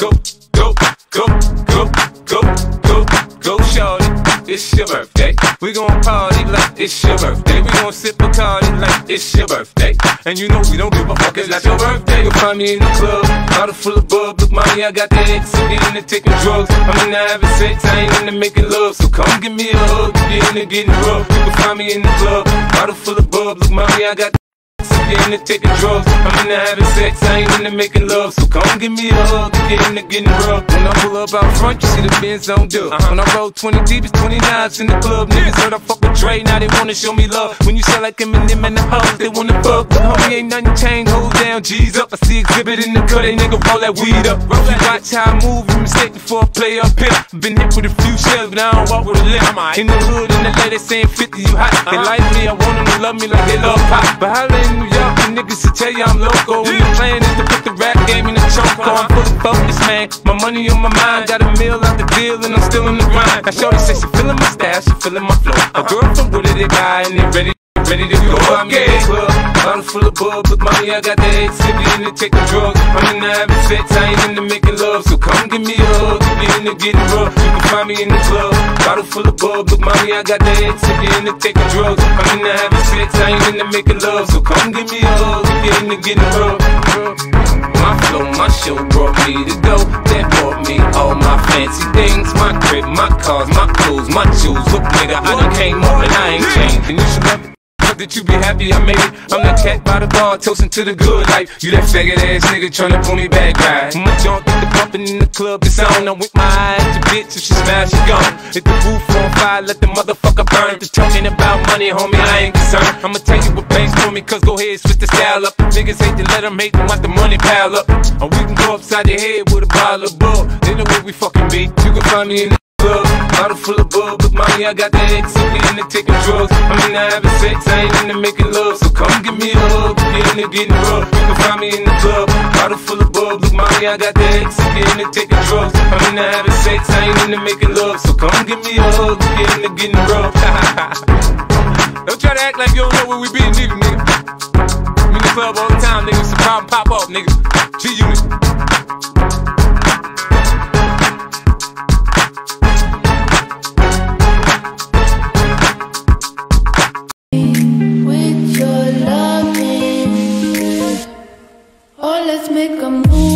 go, go, go, go, go, go, go, shorty. It's your birthday. We gon' party like it's your birthday. We gon' sip a party like it's your birthday. And you know we don't give a fuck, it's not your birthday. You'll find me in the club, bottle full of bub. Look, mommy, I got the X, I'm into taking drugs. I'm into having sex, I ain't into making love. So come give me a hug, get into getting rough. You can find me in the club, bottle full of bub. Look, mommy, I got the get into taking drugs. I'm into having sex, I ain't into making love. So come give me a hug, get into getting rough. When I pull up out front, you see the Benz on dub. Uh-huh. When I roll 20 deep, it's 29s in the club. Niggas heard I fuck with Dre, now they wanna show me love. When you sell like Eminem and the hoes, they wanna fuck. But homie, ain't nothing changed, hold down, G's up. I see Xzibit in the cut, they nigga roll that weed up. That watch how I move, you mistake before I play up here. Been hit with a few shells, but I don't walk with a limp. In the hood, in the lady saying 50, you hot. They like me, I want them to love me like they love pop. But holla in New York, niggas to tell you I'm loco. And the plan is to put the rap game in the choke. I'm fully focused, man. My money on my mind, got a meal out the deal, and I'm still in the grind. Now, Shorty says she feeling my style, she feeling my flow. A girl from Wooded, they guy, and they ready. Ready to go, I'm in the club. Bottle full of bub, look, mommy, I got the X, if you into taking drugs. I'm into having sex, I ain't into making love. So come give me a hug, you into getting rough. You can find me in the club. Bottle full of bub, look, mommy, I got the X, if you into taking drugs. I'm into having sex, I ain't into making love. So come give me a hug, you into getting rough. My flow, my show brought me to go. That brought me all my fancy things. My crib, my cars, my clothes, my shoes. Look, nigga, I done came up and I ain't that you be happy I made it. I'm that cat by the bar, toasting to the good life. You that faggot ass nigga tryna pull me back right. My junk get the pumping in the club, it's on. I'm with my eyes, the bitch, if she smash, she gone. Hit the roof on fire, let the motherfucker burn. The talking about money, homie, I ain't concerned. I'ma tell you what pays for me, cause go ahead, switch the style up. Niggas hate to let them hate them, want the money pile up. Or we can go upside the head with a bottle of bull. Then the way we fucking be. You can find me in the full of bub. Look, mommy, I got the X, if we into taking drugs. I'm into having sex, I ain't into making love. So come give me a hug, get into getting rough. You can find me in the club, bottle full of bub. Look, mommy, I got the X, if we into taking drugs. I'm into having sex, I ain't into making love. So come give me a hug, get into getting rough. don't try to act like you don't know where we be, nigga, nigga. I'm in the club all the time, nigga. Some problem pop up, nigga. G unit. like a moon.